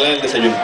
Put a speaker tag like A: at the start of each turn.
A: el desayuno?